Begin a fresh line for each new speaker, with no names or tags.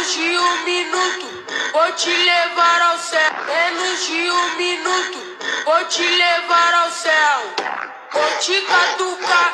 Menos de um minuto, vou te levar ao céu. Menos de um minuto, vou te levar ao céu. Vou te catucar